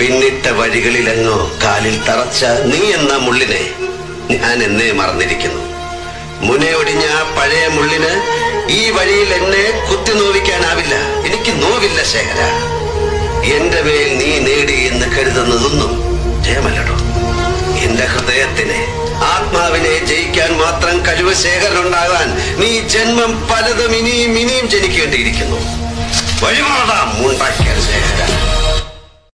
പിന്നിട്ട വഴികളിലെങ്ങോ കാലിൽ തറച്ച നീ എന്ന മുള്ളിനെ ഞാൻ എന്നെ മറന്നിരിക്കുന്നു. മുനയൊടിഞ്ഞ ആ പഴയ മുള്ളിന് ഈ വഴിയിൽ എന്നെ കുത്തി നോവിക്കാനാവില്ല. എനിക്ക് നോവില്ല ശേഖര. എന്റെ മേൽ നീ നേടി എന്ന് കരുതുന്നതൊന്നും ജയമല്ലടോ. എന്റെ ഹൃദയത്തിനെ ആത്മാവിനെ ജയിക്കാൻ മാത്രം കഴിവ് ശേഖരനുണ്ടാകാൻ നീ ജന്മം പലതും ഇനിയും ഇനിയും ജനിക്കേണ്ടിയിരിക്കുന്നു. വഴിമാറാം ഉണ്ടാക്കിയ